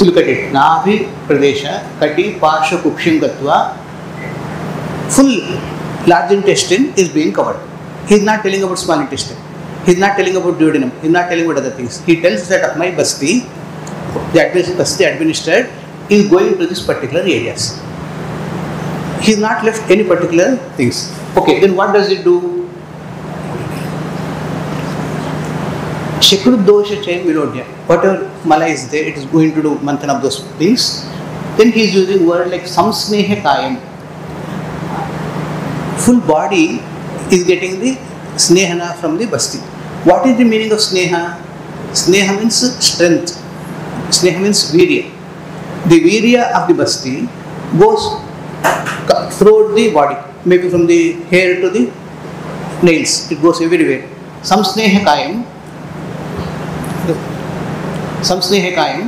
At it. Navi Pradesha, Kati, Parsha, Kukshim Gatva, full large intestine is being covered. He is not telling about small intestine. He is not telling about duodenum. He is not telling about other things. He tells that my basti, the admin- basti administered, is going to this particular areas. He has not left any particular things. Okay, then what does it do? Shakrut dosha chain vilodya. Whatever mala is there, it is going to do manthan of those things. Then he is using word like samsneha kayam. Full body is getting the snehana from the basti. What is the meaning of sneha? Sneha means strength. Sneha means virya. The virya of the basti goes throughout the body, maybe from the hair to the nails. It goes everywhere. Samsneha kayam संस्नेहकाय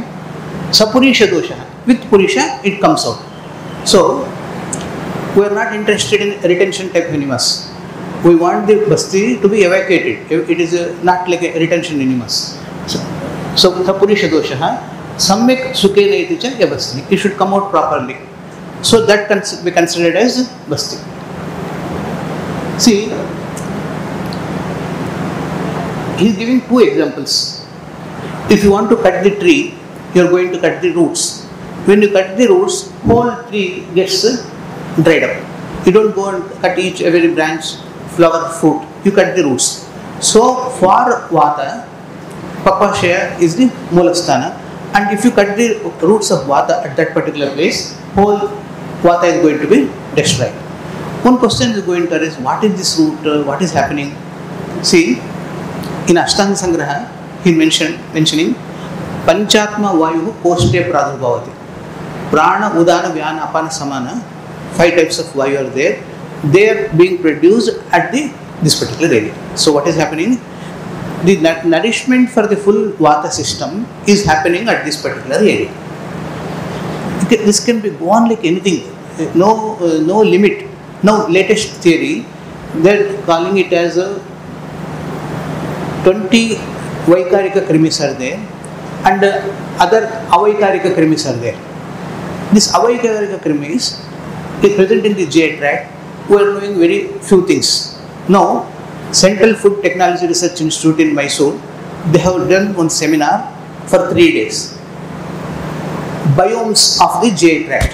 सपुरीष दोष with पुरुष it comes out so we are not interested in retention type enemas we want the basti to be evacuated it is not like a retention enemas so सपुरीष दोष सम्यक सुखेन चवस्ती you should come out properly so that be considered as basti see he giving two examples if you want to cut the tree, you are going to cut the roots. When you cut the roots, whole tree gets uh, dried up. You don't go and cut each every branch, flower, fruit. You cut the roots. So for vata, papashaya is the moolasthana, and if you cut the roots of vata at that particular place, whole vata is going to be destroyed. One question is going to arise: What is this root? Uh, what is happening? See, in Ashtanga Sangraha, he mentioned mentioning Panchatma Vayu Koshte Pradurbhavati. Prana, Udana, Vyana, Apana, Samana, five types of Vayu are there. They are being produced at the this particular area. So what is happening? The nourishment for the full Vata system is happening at this particular area. This can be go on like anything. Uh, No, uh, no limit. Now, latest theory, they're calling it as a 20 वैकारिक क्रिमि सर्दे and other अवैकारिक क्रिमि सर्दे। This अवैकारिक creamy is present in the G tract we are knowing very few things no central food technology research institute in Mysore they have done one seminar for three days biomes of the G tract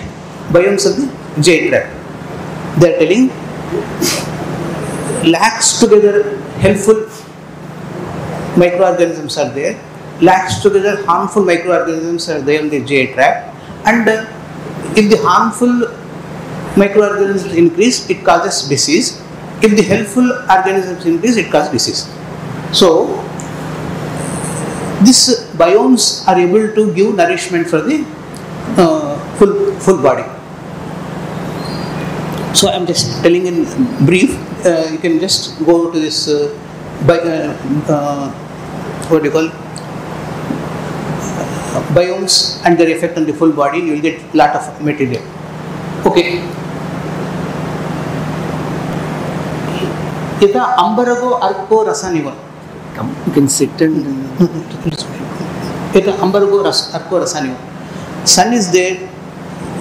biomes of the G tract they are telling lacks together helpful microorganisms are there, lacks together harmful microorganisms are there in the GI tract, and uh, if the harmful microorganisms increase, it causes disease. If the helpful organisms increase, it causes disease. So, these biomes are able to give nourishment for the uh, full full body. So I'm just telling in brief. Uh, you can just go to this uh, uh, what do you call uh, biomes and their effect on the full body. You will get lot of material. Okay. यथा अंबरगो अर्को रसनिव Come, you can sit and यथा अंबरगो रस अर्को रसनिव sun is there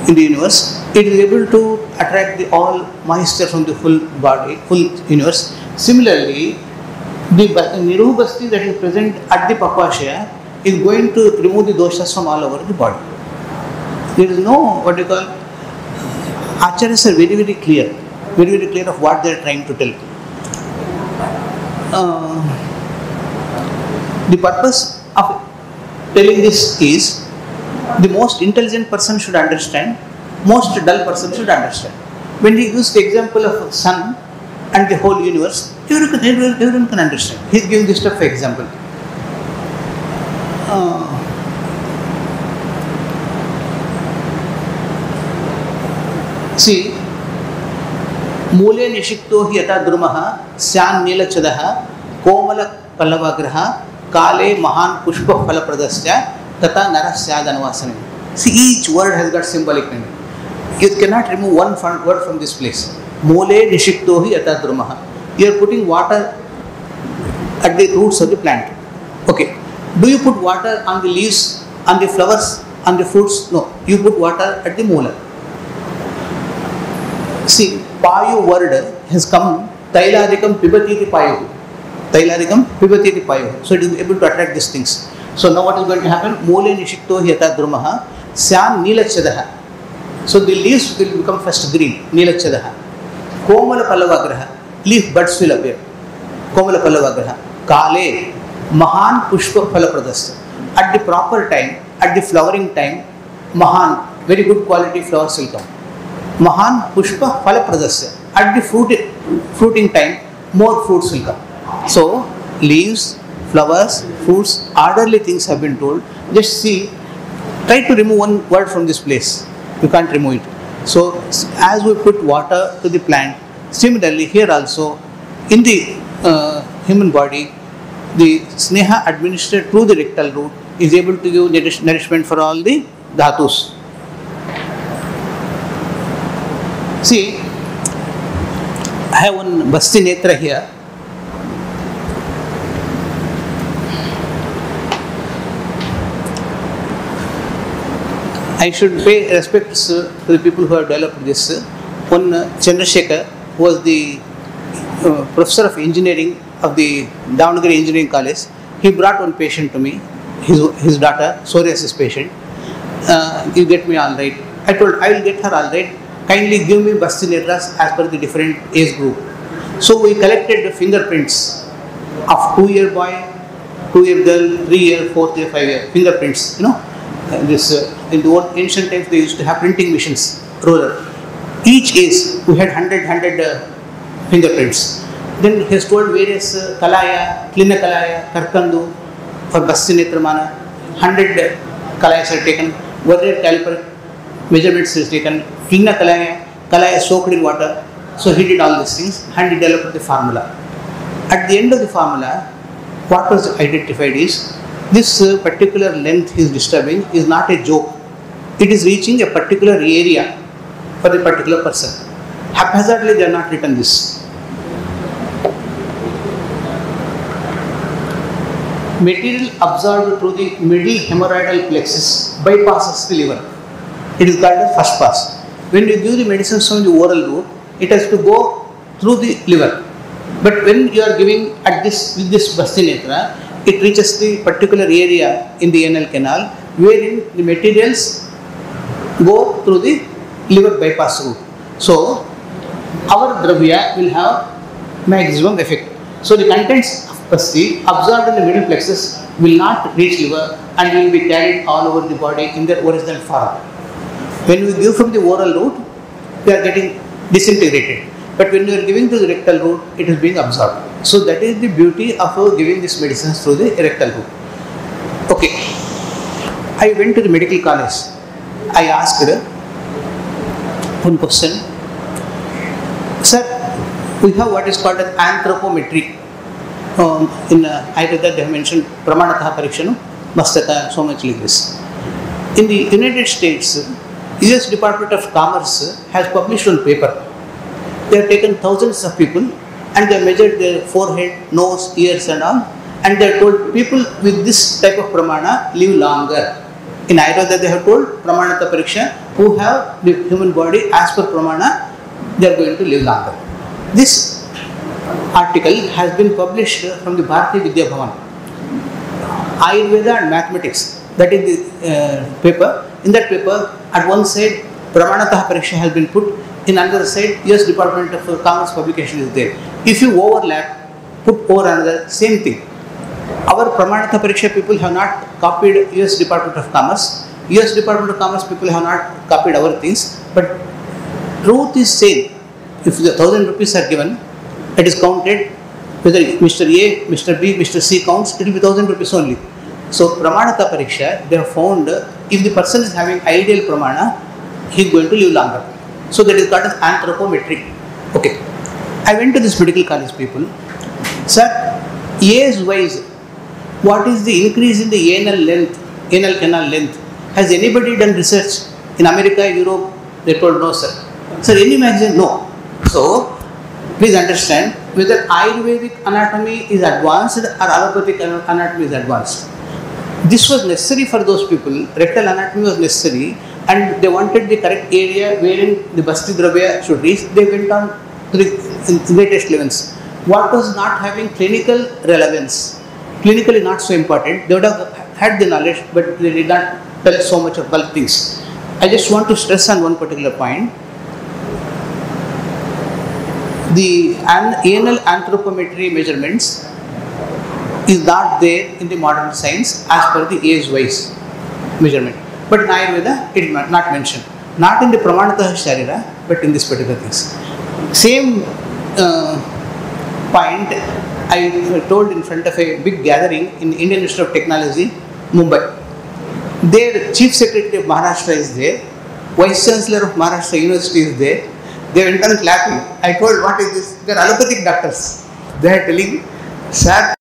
in the universe it is able to attract the all moisture from the full body full universe similarly the ba- nirubasti that is present at the papashaya is going to remove the doshas from all over the body there is no what you call acharyas are very very clear very very clear of what they are trying to tell uh, the purpose of telling this is the most intelligent person should understand, most dull person should understand. When he gives the example of sun and the whole universe, everyone, everyone, everyone can understand. He is giving this stuff for example. Uh, see, मूले निषिक्तो हि यथा द्रुमः स्यान्नीलच्छदः कोमलपल्लवाग्रः काले महान् पुष्पफलप्रदश्च तथा नरः स्यादनुवासने See, each word has got symbolic meaning. You cannot remove one fun- word from this place. Mole nishikto hi yata drumaha. You are putting water at the roots of the plant. Okay. Do you put water on the leaves, on the flowers, On the fruits, no. You put water at the molar. See, payu word has come, tailadikam pibati payu. Tailadikam pibati payu. So it is able to attract these things. So now what is going to happen? Mole nishikto hyata drumaha, syan nilachadaha. So the leaves will become first green, nilachadaha. Komala pallavagraha, leaf but still appear कोमल फल विग्रह काले, महान पुष्प फल प्रदर्शन at the proper time at the flowering time महान very good quality flowers will come महान पुष्प फल प्रदर्शन at the fruit fruiting time more fruits will come so leaves flowers fruits orderly things have been told just see try to remove one word from this place you can't remove it so as we put water to the plant similarly here also, in the uh, human body, the sneha administered through the rectal route is able to give nourish- nourishment for all the dhatus. See, I have one Basti Netra here. I should pay respects uh, to the people who have developed this. One uh, Chandrasekhar was the uh, professor of engineering of the Davangere Engineering College. He brought one patient to me, his, his daughter, psoriasis patient. Uh, you get me all right. I told I will get her all right. Kindly give me bastinetras as per the different age group. So we collected the fingerprints of two-year boy, two-year girl, three-year, fourth-year, five-year fingerprints. You know, Uh, this uh, in the old ancient times they used to have printing machines, roller. Each age we had hundred hundred uh, fingerprints. Then he has told various uh, kalaya, klina kalaya, karkandu for bastinetramana. Hundred uh, kalayas are taken. Vernier caliper measurements is taken. Klina kalaya, kalaya soaked in water. So he did all these things and he developed the formula. At the end of the formula, what was identified is this uh, particular length is disturbing is not a joke. It is reaching a particular area for a particular person. Haphazardly, they are not written this. Material absorbed through the middle hemorrhoidal plexus bypasses the liver. It is called as first pass. When you give the medicines from the oral route, it has to go through the liver. But when you are giving at this with this bastinetra, it reaches the particular area in the anal canal wherein the materials go through the liver bypass route. So our dravya will have maximum effect. So the contents of pasti absorbed in the middle plexus will not reach liver and will be carried all over the body in their original form. When we give from the oral route, they are getting disintegrated. But when you are giving to the rectal route, it is being absorbed. So that is the beauty of giving these medicines through the rectal route. Okay. I went to the medical college. I asked one question. Sir, we have what is called as anthropometry. Um, in uh, Ayurveda, they have mentioned pramanataha parikshanu, mastaka, so much like this. In the United States, US Department of Commerce has published one paper. They have taken thousands of people and they measured their forehead, nose, ears and all and they told people with this type of pramana live longer. In Ayurveda they have told pramanata pariksha who have the human body as per pramana they are going to live longer. This article has been published from the Bharati Vidya Bhavan. Ayurveda and mathematics that is the uh, paper. In that paper at one side pramanataha pariksha has been put in another side US Department of Commerce publication is there. If you overlap, put over another, same thing. Our Pramanatha Pariksha people have not copied US Department of Commerce. US Department of Commerce people have not copied our things. But truth is same. If the thousand rupees are given, it is counted whether Mr. A, Mr. B, Mr. C counts, it will be thousand rupees only. So Pramanatha Pariksha, they have found if the person is having ideal Pramana, he is going to live longer. So that is called as anthropometry. Okay. I went to this medical college people. Sir, age wise, what is the increase in the anal length, anal canal length? Has anybody done research in America, Europe? They told no, sir. Sir, any magazine? No. So, please understand whether Ayurvedic anatomy is advanced or allopathic anatomy is advanced. This was necessary for those people. Rectal anatomy was necessary, and they wanted the correct area wherein the Basti Dravya should reach. They went on to the greatest levels. What was not having clinical relevance, clinically not so important, they would have had the knowledge, but they did not tell so much of bulk things. I just want to stress on one particular point. The an- anal anthropometry measurements is not there in the modern science as per the age wise measurement. But in Ayurveda, it is not mentioned. Not in the Pramanatah Sharira, but in this particular things. Same uh, point I told in front of a big gathering in Indian Institute of Technology, Mumbai. Their chief secretary of Maharashtra is there, vice chancellor of Maharashtra University is there. They went on clapping. I told, what is this? They are allopathic doctors. They are telling, sir,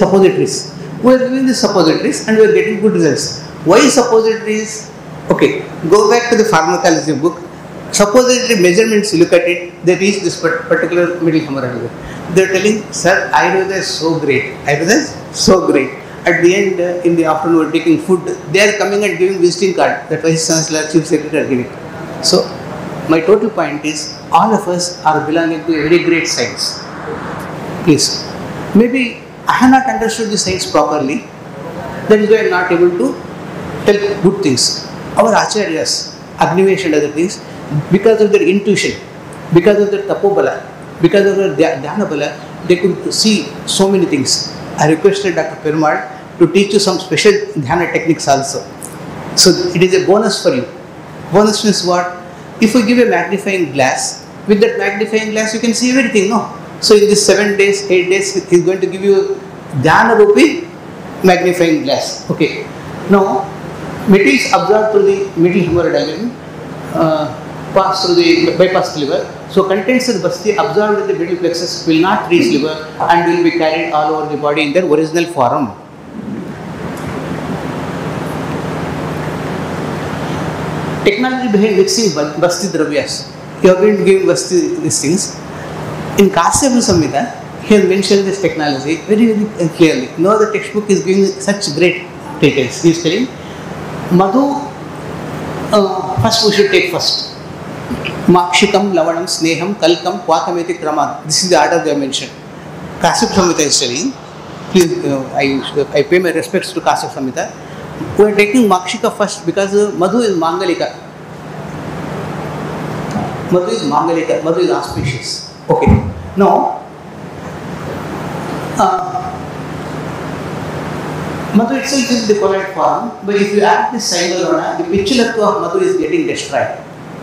suppositories. We are doing the suppositories and we are getting good results. Why suppositories? Okay, go back to the pharmacology book. Suppository measurements, you look at it, they reach this particular middle hemorrhage. They are telling, sir, I know Ayurveda is so great. I Ayurveda is so great. At the end, uh, in the afternoon, we are taking food. They are coming and giving visiting card. That vice chancellor, chief secretary are giving. So, my total point is, all of us are belonging to a very great science. Please, maybe I have not understood the science properly. That is why I am not able to tell good things. Our acharyas, Agnivesh other things, because of their intuition, because of their tapobala, because of their dhya- dhyana bala, they could see so many things. I requested Dr. Perumal to teach you some special dhyana techniques also. So it is a bonus for you. Bonus means what? If we give a magnifying glass, with that magnifying glass you can see everything, no? So in this seven days, eight days, he is going to give you Dhyana Rupi magnifying glass. Okay. Now, materials absorbed through the middle hemorrhoidal uh, pass through the bypass the liver. So contents of the basti absorbed in the middle plexus will not reach liver and will be carried all over the body in their original form. Technology behind mixing ba- basti dravyas. You have been giving basti these things. In Kasyapa Samhita, he has mentioned this technology very, very clearly. No other textbook is giving such great details. He is telling, Madhu first we should take first माक्षिकम लवणम स्नेहम कलकम क्वाकमेति क्रम this is the order they mention Kashyap Samhita is saying please I I pay my respects to Kashyap Samhita we are taking माक्षिक first because मधु is मांगलिक मधु is मांगलिक मधु is auspicious okay now Madhu itself is the colloid form, but if you add this Saingalona, the Pichilatva of Madhu is getting destroyed.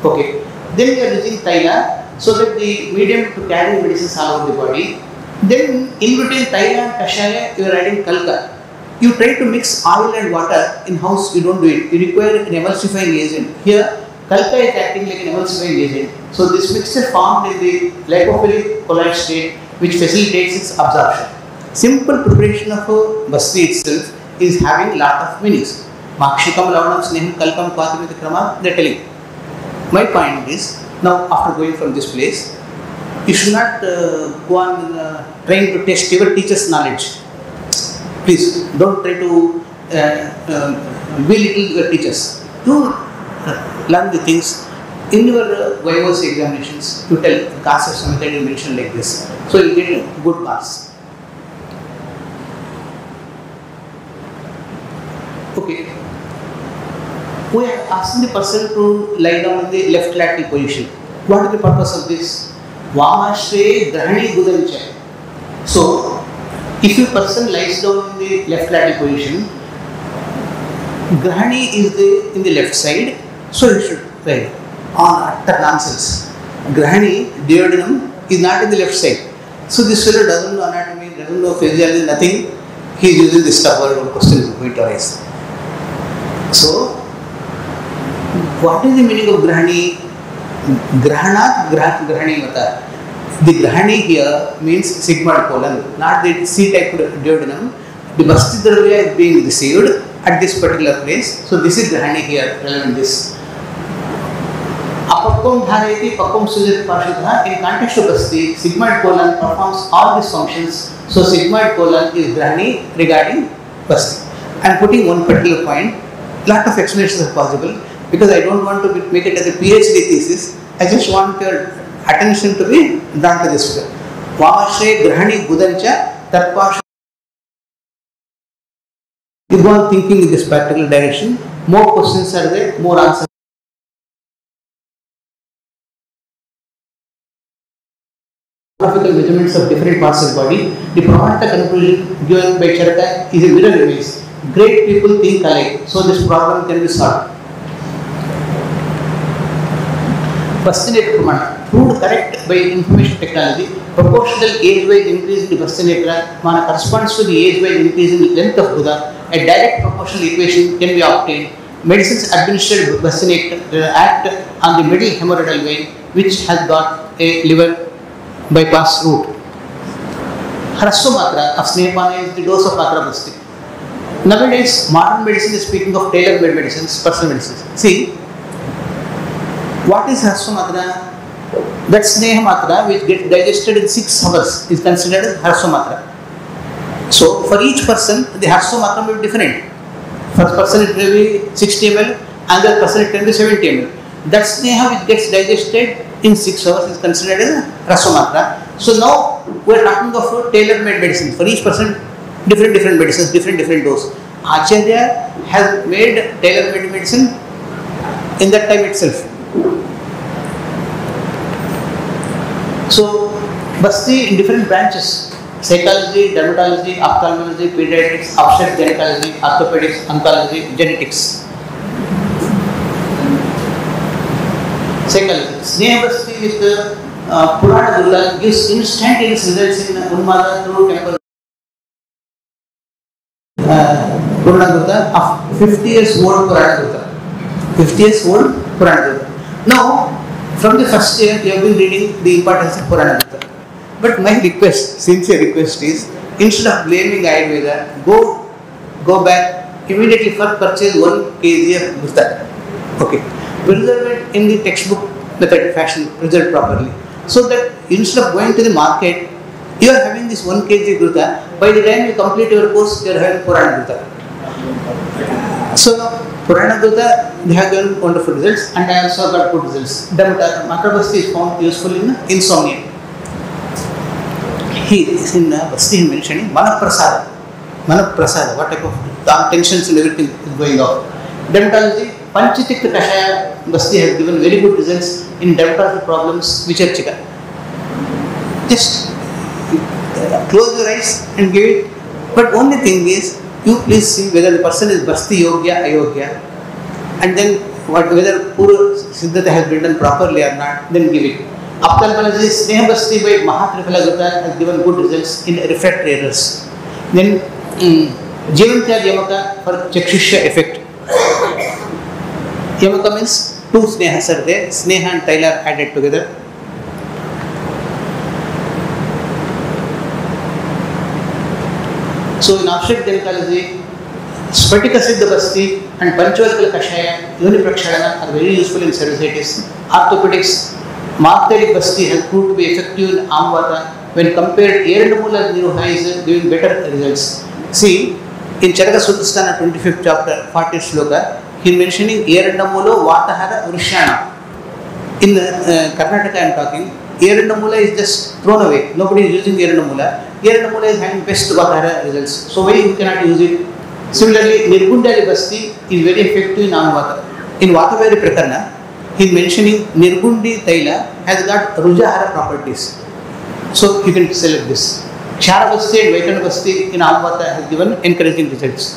Okay. Then we are using Taila so that the medium to carry medicines all over the body. Then in between Taila and Kashaya, you are adding Kalka. You try to mix oil and water in house, you don't do it. You require an emulsifying agent. Here, Kalka is acting like an emulsifying agent. So this mixture formed in the lipophilic colloid state which facilitates its absorption. Simple preparation of a basti itself is having lot of meanings. Makshikam, Lavanam, Kalkam, Kwatamiti, Krama, they are telling. My point is, now after going from this place, you should not uh, go on uh, trying to test your teacher's knowledge. Please don't try to uh, uh, belittle your teachers. Uh, learn the things in your uh, Vivos examinations. You tell Kasa Samhita you mention like this. So you get good marks. Okay. We are asking the person to lie down in the left lateral position. What is the purpose of this? Vamashre Grahani Gudancha. So, if a person lies down in the left lateral position, Grahani is the, in the left side, so he should lie on utter nonsense. Grahani, duodenum, is not in the left side. So this fellow doesn't know anatomy, doesn't know physiology, nothing. He is using this stuff word question to arise. So, what is the meaning of Grahani? Grahanat grah- Grahani Mata. The Grahani here means sigmoid colon, not the C type duodenum. The Basti Dravya is being received at this particular place. So this is Grahani here, relevant this. Apakkum dharayati pakkum sujit parshudha. In context of Basti, sigmoid colon performs all these functions. So sigmoid colon is Grahani regarding Basti. I am putting one particular point. Lot of explanations are possible because I don't want to make it as a PhD thesis. I just want your attention to be drawn to this figure. Vamashe Grahani Budancha Tarpash. You go on thinking in this particular direction. More questions are there, more answers. Graphical measurements of different parts of the body. The Pramanta conclusion given by Charaka is a mirror image. Great people think alike, so this problem can be solved. Bustinator Pramana, proved correct by information technology, proportional age-wise increase in mana corresponds to the age-wise increase in length of Buddha. A direct proportional equation can be obtained. Medicines administered Bustinator act on the middle hemorrhoidal vein, which has got a liver bypass route. Hraswamatra of Snehapana is the dose of Matra Basti. Nowadays, modern medicine is speaking of tailor-made medicines, personal medicines. See, what is Hraswamatra? That Snehamatra which gets digested in 6 hours is considered as Hraswamatra. So, for each person, the Hraswamatra may be different. First person it may be 60 ml, another person it can be 70 ml. That Sneha which gets digested in 6 hours is considered as Hraswamatra. So, now we are talking of tailor-made medicine. For each person, different different medicines, different different dose. Acharya has made tailor-made medicine in that time itself. So, Basti in different branches psychology, dermatology, ophthalmology, pediatrics, obstetrics, gynecology, orthopedics, oncology, genetics. Psychology. Sneha Basti with uh, Purana Durga gives instantaneous results in Unmada through temple. Uh, Purana Durga of 50 years old Purana Durga. 50 years old Purana Durga. Now, from the first year, you have been reading the importance of Purana Durga. But my request, sincere request is, instead of blaming Ayurveda, go go back immediately for purchase one kg of Gupta. Okay. Preserve it in the textbook method fashion, preserve properly. So that instead of going to the market, you are having this one kg Gupta. By the time you complete your course, you are having Purana Gupta. So Purana Dutta, they have given wonderful results and I also got good results. Damata, Makrabasti is found useful in insomnia. He is in uh, Basti he mentioning Manaprasada. Manaprasada, what type of uh, tensions and everything is going on. Dermatology, Panchatikta Kashaya, Basti has given very good results in dermatology problems which are chica. Just uh, close your eyes and give it. But only thing is, you please see whether the person is Basti Yogya, Ayogya, and then what, whether Pura Siddhata has done properly or not, then give it. Ophthalmology, Sneha Basti by Mahatriphala Gupta has given good results in refractory errors. Then um, Jivantya Yamaka for Chakshusha effect. Yamaka means two Snehas are there, Sneha and Tyler added together. So in आश्रय स्फटिक सिद्ध अस्त and पंचवर्कल कषाय यूनि प्रक्षालन are very useful in cervicitis orthopaedics मार्थेडिक basti help to be effective in आम water when compared एयर मूल न्यू highs giving better result see in Charak Sutrasthana twenty fifth chapter श्लोक हिन् मेनिंग एयर मूल वातहर वृषाण in Karnataka I am talking Results.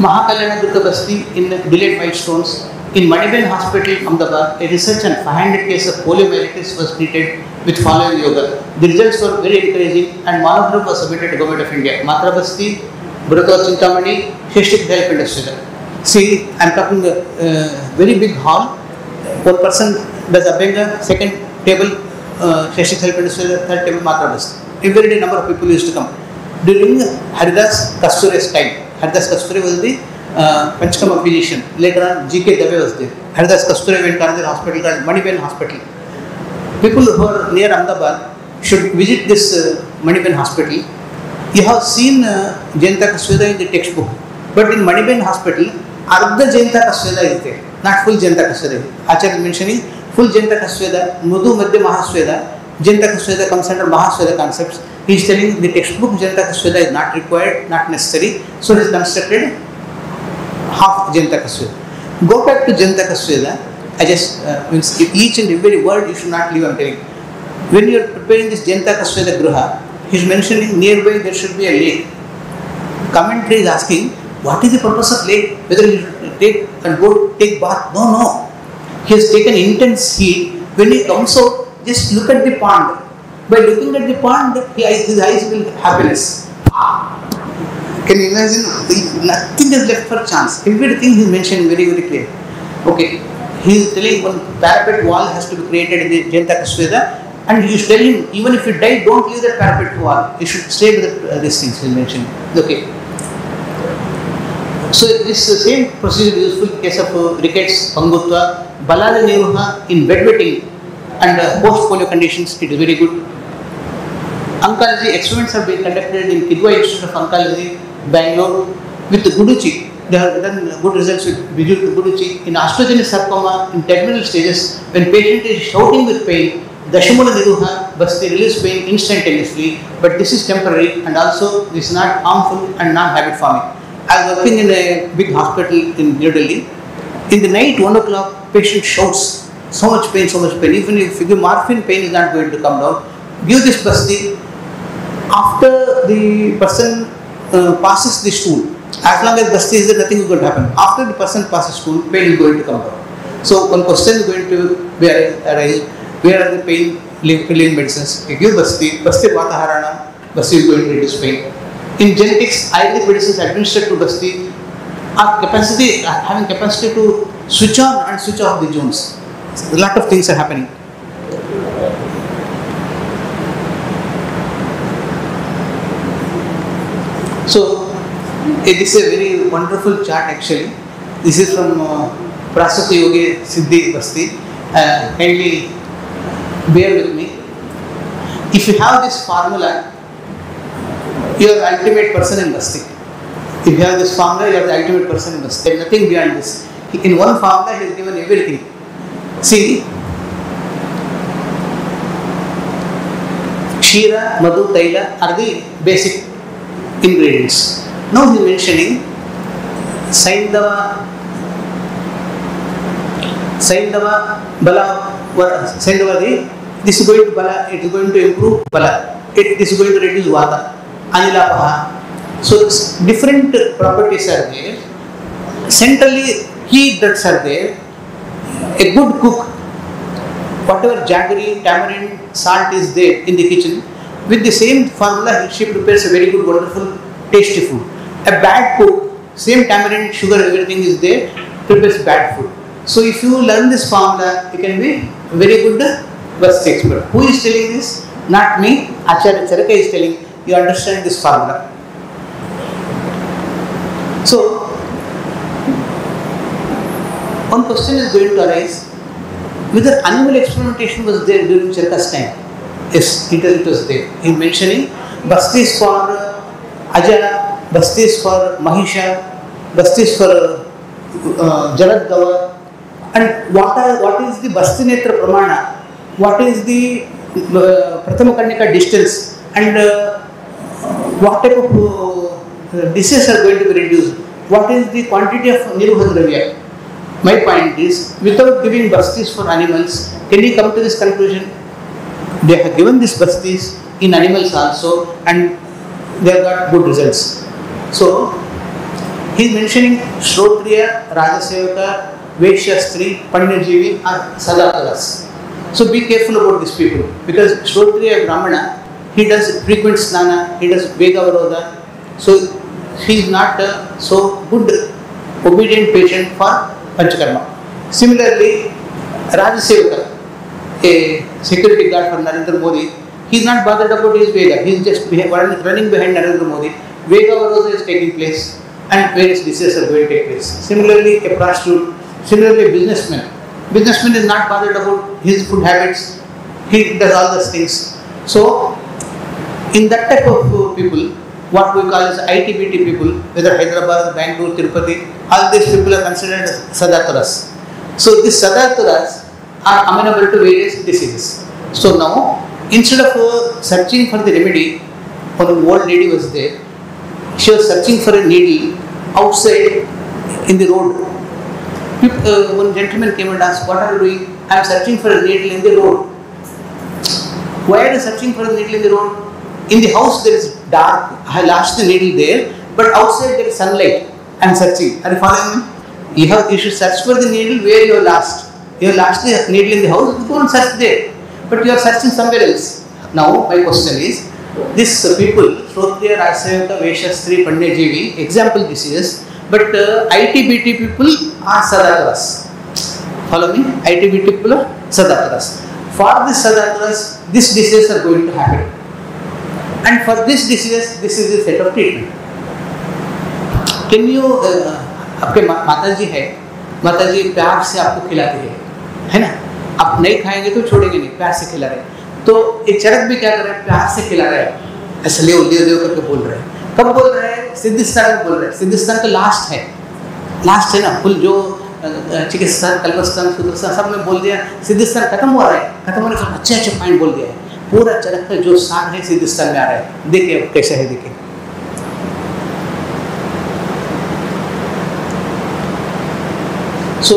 Mahakalyana Dutta Basti in delayed milestones. In Maniben Hospital, Ahmedabad, a research on 500 cases of poliomyelitis was treated with following yoga. The results were very encouraging and monograph was submitted to Government of India. Matra Basti, Bhurata Chintamani, Sheshik Development Institute. See, I am talking a uh, very big hall. One person does Abhyanga, second table uh, Sheshik Development Institute, third table Matra Basti. Every day number of people used to come. During Haridas Kasturi's time, Haridas Kasturi was the uh, was there. Haridas Kasturi went to another hospital called Maniben Hospital. People who are near Ahmedabad should visit this uh, Maniben Hospital. You have seen uh, Jayanta Kasveda in the textbook, but in Maniben Hospital, Ardha Jayanta Kasveda is there, not full Jayanta Kasveda. Acharya is mentioning full Jayanta Kasveda, Mudhu Madhya Mahasveda, Jayanta Kasveda comes under Mahasveda concepts. He is telling the textbook Jayanta Kasveda is not required, not necessary, so he has constructed half Jayanta Kasveda. Go back to Jayanta Kasveda. I just uh, means each and every word you should not leave. Telling. When you are preparing this Jayanta Kasveda Gruha, he is mentioning nearby there should be a lake. Commentary is asking, what is the purpose of lake? Whether you should take and go take bath? No, no. He has taken intense heat. When he comes out, just look at the pond. By looking at the pond, his eyes will happiness. Can you imagine? Nothing is left for chance. Everything he mentioned very, very clear. Okay. He is telling one parapet wall has to be created in the Jayanta Kasveda and he is telling even if you die, don't leave that parapet wall. You should stay with the, uh, these things he mentioned. Okay. So this uh, same procedure is useful in case of uh, rickets, pangutva, balala niruha in bedwetting and uh, post polio conditions. It is very good. Oncology experiments have been conducted in Kidwa Institute of Oncology, Bangalore, with Guduchi. They have done good results with Guduchi. In osteogenic sarcoma, in terminal stages, when patient is shouting with pain, Dashamula Niruha, but they release pain instantaneously. But this is temporary and also this is not harmful and non habit forming. I was working in a big hospital in New Delhi. In the night, 1 o'clock, patient shouts, so much pain, so much pain. Even if you give morphine, pain is not going to come down. Give this basti. After the person uh, passes the stool, as long as the basti is there, nothing is going to happen. After the person passes stool, pain is going to come down. So one question is going to be arise, where are the pain relieving medicines? You give basti, basti vataharana, basti is going to reduce pain. In genetics, Ayurvedic medicines administered to basti are capacity, having capacity to switch on and switch off the zones. A lot of things are happening. So, it is a very wonderful chart actually. This is from uh, Prasati Yogi Siddhi Basti. Uh, kindly bear with me. If you have this formula, you are ultimate person in Basti. If you have this formula, you are the ultimate person in Basti. There is nothing beyond this. In one formula, he has given everything. See, Shira, Madhu, Taila are the basic ingredients. Now he is mentioning Saindava, Saindava, Bala, Saindava, this is going to Bala, it is going to improve Bala, it, this is going to reduce Vata, Anilapaha. So different properties are there. Centrally, heat drugs are there. A good cook, whatever jaggery, tamarind, salt is there in the kitchen, with the same formula, she prepares a very good, wonderful, tasty food. A bad cook, same tamarind, sugar, everything is there, prepares bad food. So if you learn this formula, you can be very good bus expert. Who is telling this? Not me. Acharya Charaka is telling. You understand this formula. So one question is going to arise whether animal experimentation was there during Charaka's time. Yes, it, was there. He mentioning bastis for Ajana, bastis for Mahisha, bastis for uh, Jalad Gawa, and what are what is the Basti Netra Pramana? What is the uh, Prathama Karnika distance? And uh, what type of uh, diseases are going to be reduced? What is the quantity of Niruhadravya? My point is, without giving bastis for animals, can you come to this conclusion? They have given these bastis in animals also and they have got good results. So, he is mentioning Shrotriya, Rajasevaka, Vaishyastri, Panyajivi are Sadakalas. So be careful about these people because Shrotriya Brahmana, he does frequent snana, he does Vegavaroda. So he is not a so good obedient patient for Panchakarma. Similarly, Rajasevaka, a security guard for Narendra Modi, he is not bothered about his Vega. He is just running behind Narendra Modi. Vega Varoda is taking place. and various diseases are going to take place. Similarly, a prostitute, similarly, a businessman. Businessman is not bothered about his food habits, he does all those things. So, in that type of people, what we call as ITBT people, whether Hyderabad, Bangalore, Tirupati, all these people are considered as Sadataras. So, these Sadataras are amenable to various diseases. So, now, instead of uh, searching for the remedy, one old lady was there, she was searching for a needle outside in the road. Uh, one gentleman came and asked, What are you doing? I am searching for a needle in the road. Why are you searching for a needle in the road? In the house there is dark, I lost the needle there, but outside there is sunlight. I am searching. Are you following me? You, have, you should search for the needle where you have lost. You lost the needle in the house, you and search there. But you are searching somewhere else. Now, my question is, these uh, people, Shrotriya, Rasayaka, Veshastri, Pandyajeevi, example this is, but uh, ITBT people are Sadakaras. Follow me? ITBT people are Sadakaras. For this Sadakaras, this disease are going to happen. And for this disease, this is the set of treatment. Can you, uh, आपके माता जी है माता जी प्यार से आपको खिलाती है है ना? आप नहीं खाएँगे तो छोड़ेंगे नहीं, प्यार से खिला रहे तो ये चरक भी क्या कर रहा है? प्यार से खिला रहा है। ले ले ले करके बोल रहे हैं। कब बोल रहे हैं? सिद्धिस्तान में बोल रहे हैं। सिद्धिस्तान तो लास्ट है। लास्ट है ना? फुल जो चिकित्सा कल्पस्थान सुदर्शन सब में बोल दिया। सिद्धिस्तान खत्म हो रहा है। खत्म होने का अच्छे अच्छे पॉइंट बोल दिया है। पूरा चरक का जो सार है सिद्धिस्तान में आ रहा है। देखिए कैसा है देखिए So,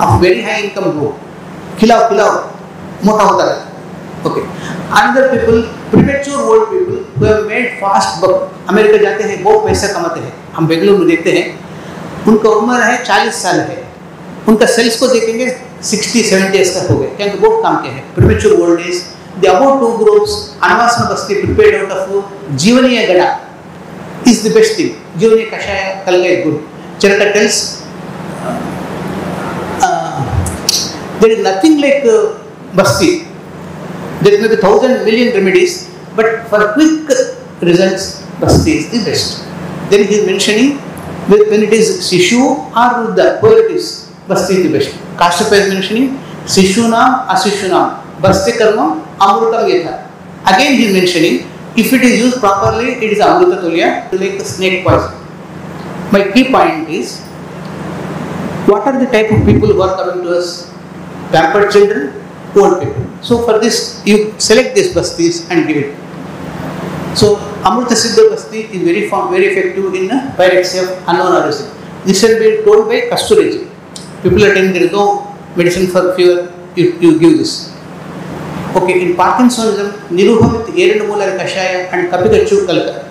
of very high income group. खिलाओ खिलाओ। मोटा होता रहता okay another people premature old people who have made fast buck America जाते हैं, बहुत पैसा कमाते हैं। हम बेंगलुरु में देखते हैं। उनका उम्र है 40 साल है। उनका सेल्स को देखेंगे 60 70 इयर्स तक हो गए क्योंकि बहुत काम के हैं। Premature old age the about two groups अनवासन Basti prepared out of जीवनीय गड़ा. Is the best thing. Jivani Kashaya Kalga is good. Charaka there is nothing like uh, Basti. There may be thousand million remedies, but for quick results, Basti is the best. Then he is mentioning when it is Sishu or Ruddha, where it is, Basti is the best. Kashyapa is mentioning Sishunam, Asishunam, Basti Karma, Amrutam Yatha. Again he is mentioning if it is used properly, it is Amrita Tulya, like snake poison. My key point is what are the type of people who are coming to us? Pampered children, old people. So for this, you select these bastis and give it. So Amrita Siddha Basti is very fun, very effective in uh, pyrexia of unknown origin. This will be told by Kasturaji. People are telling there is no medicine for fever, you, you give this. Okay, in Parkinsonism, Niruha with Kashaya and Kapigachu Kalka.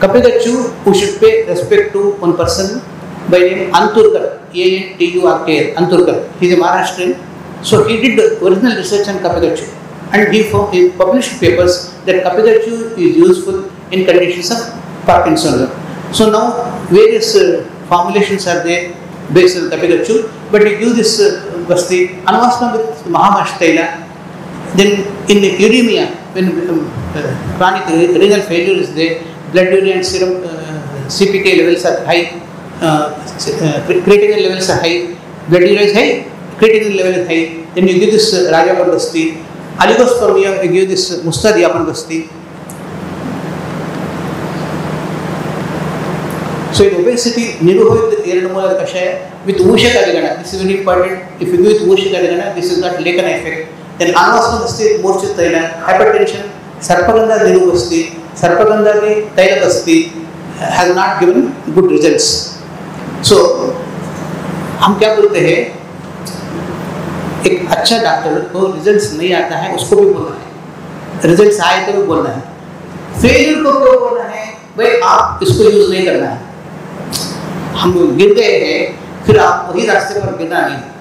Kapigachu, who should pay respect to one person by name Anturkar, A-N-T-U-R-K-R, Anturkar. He is a Maharashtrian. So he did the original research on Kapigachu and he, he published papers that Kapigachu is useful in conditions of Parkinsonism. So now various uh, formulations are there based on Kapigachu, but you give this uh, basti, Anvasana with Mahamashthaila, then in uremia, when um, uh, chronic re- renal failure is there, blood urea and serum uh, CPK levels are high, uh, uh, creatinine levels are high, blood urea is high, creatinine level high, then you give this uh, Rajapan oligospermia, you give this uh, Mustadiapan So in obesity, Niruha with Eranamula Kashaya with Usha Kaligana, this is very important. If you give with Usha Kaligana, this is not Lekana effect. Then Anvasana Basti, Morchit Taila, hypertension, Sarpaganda nirubhasti Sarpaganda the Taila has not given good results. So हम क्या बोलते हैं एक अच्छा doctor को results नहीं आता है उसको भी बोलना है रिजल्ट्स आए तो भी बोलना है फेलियर को क्यों बोलना है भाई आप इसको यूज़ नहीं करना है हम गिर गए हैं फिर आप वही रास्ते पर गिरना नहीं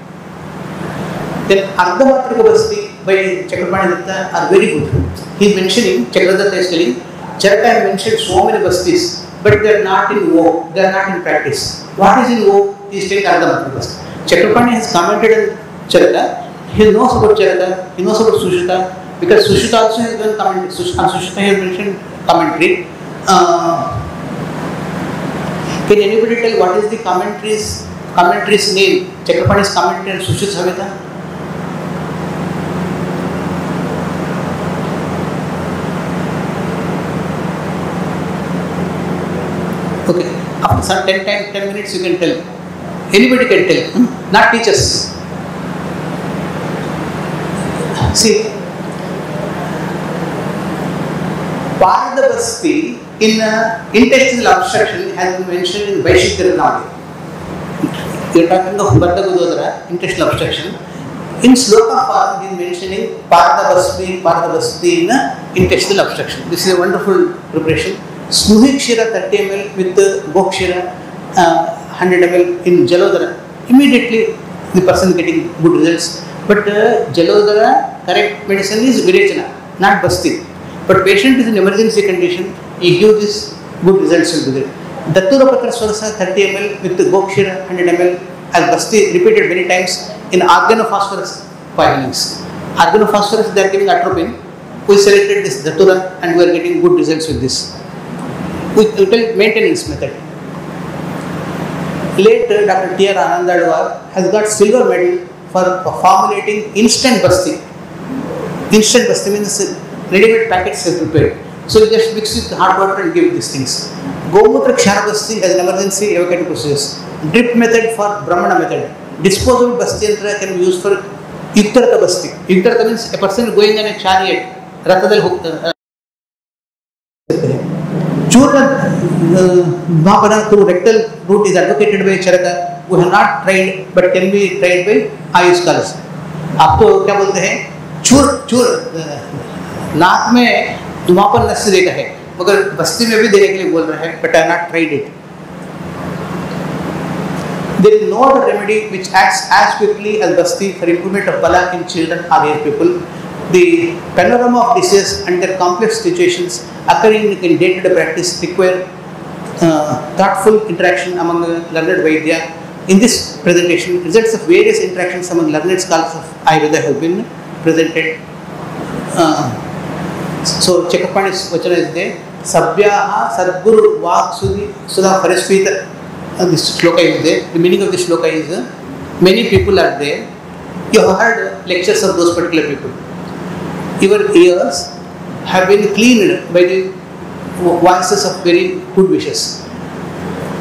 Ardhamatrika Basti by Chakrapani Datta are very good. He is mentioning, Chakradatta is telling, Charaka has mentioned so many Bastis, but they are not in vogue, they are not in practice. What is in vogue? Is telling Ardhamatrika. Chakrapani has commented on Charaka, he knows about Charaka, he knows about Sushita, because Sushita also has done commentary, Sush- on Sushita has mentioned commentary. Uh, can anybody tell what is the commentary's commentary's name? Chakrapani's commentary on Sushita Samhita? Okay, after some 10 time, 10 minutes you can tell. Anybody can tell, hmm? not teachers. See, Paradabasti in uh, intestinal obstruction has been mentioned in Vaishikdharnavali. You are talking of Bardagudodara, intestinal obstruction. In Sloka form, he is mentioning Paradabasti, Paradabasti in uh, intestinal obstruction. This is a wonderful preparation. Smuhi Kshira 30 ml with uh, Gokshira uh, 100 ml in Jalodhara. Immediately the person getting good results. But uh, Jalodhara correct medicine is Virechana, not Basti. But patient is in emergency condition, he gives this good results will be there. Datura Patra Swarasa 30 ml with Gokshira 100 ml as Basti repeated many times in organophosphorus poisonings. Organophosphorus they are giving atropine. We selected this Datura and we are getting good results with this. We tell maintenance method. Later, Dr. T. R. Anandadwar has got silver medal for formulating instant Basti. instant pastamina ready-made packets are prepared. So you just mix with hot water and give these things. Gomutra Kshara Basti has an emergency evacuation process. Drip method for Brahmana method. Disposable Basti Yantra can be used for Yuktarka Basti. Yuktarka means a person going on a chariot. Ratadal Hukta. Churna Mahapana through rectal route is advocated by Charaka. who have not trained but can be trained by Ayush scholars. आप तो क्या बोलते हैं चूर चूर अ, नाक में धुआंपन नस्य देगा है मगर बस्ती में भी देने के लिए बोल रहा है but I not tried it There is no other remedy which acts as quickly as Basti for improvement of Bala in children or young people. The panorama of disease and their complex situations occurring in day-to-day practice require uh, thoughtful interaction among learned Vaidya. In this presentation, results of various interactions among learned scholars of Ayurveda have been presented. Uh, so, Chekapani's vachana is there. Sabhyaha Sadguru Vak Sudha Parispita. Uh, this shloka is there. The meaning of this shloka is uh, many people are there. You have heard lectures of those particular people. Your ears have been cleaned by the voices of very good wishes.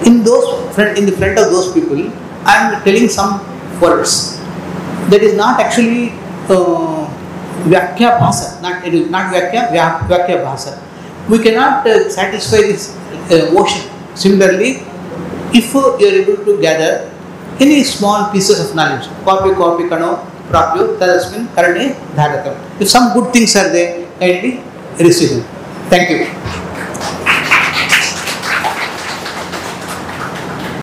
In those front, in the front of those people, I am telling some words that is not actually uh, Vyakya Bhasa, not, not Vyakya, Vyakya Bhasa. We cannot uh, satisfy this uh, motion. Similarly, if uh, you are able to gather any small pieces of knowledge, copy, copy, kano, karane, dhagatam. If some good things are there, kindly receive them. Thank you.